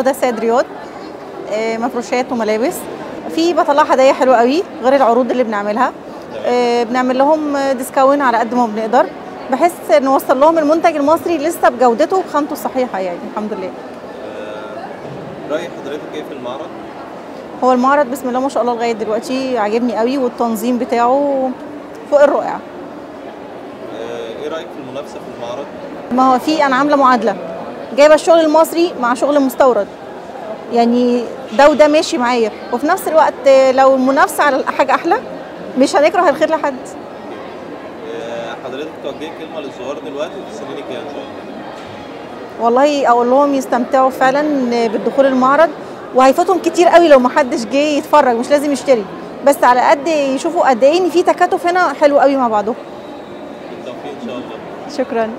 هدى السيد رياض آه، مفروشات وملابس. في بطلع هدايا حلوة قوي غير العروض اللي بنعملها. آه، بنعمل لهم ديسكاون على قد ما بنقدر بحيث نوصل لهم المنتج المصري لسه بجودته وبخامته الصحيحة يعني الحمد لله. رأي حضرتك إيه في المعرض؟ هو المعرض بسم الله ما شاء الله لغاية دلوقتي عاجبني قوي والتنظيم بتاعه فوق الرائع. آه، إيه رأيك في المنافسة في المعرض؟ ما هو في أنا عاملة معادلة. جايبة الشغل المصري مع شغل مستورد. يعني ده وده ماشي معايا. وفي نفس الوقت لو المنافسة على حاجة أحلى مش هنكره الخير لحد. آه، حضرتك توجهي كلمة للزوار دلوقتي وفي السنين الجايه إن شاء الله؟ والله أقول لهم يستمتعوا فعلا بالدخول المعرض. وهيفوتهم كتير قوي لو ما حدش جه يتفرج مش لازم يشتري. بس على قد يشوفوا قد إيه إن في تكاتف هنا حلو قوي مع بعضهم بالتوفيق إن شاء الله. شكرا.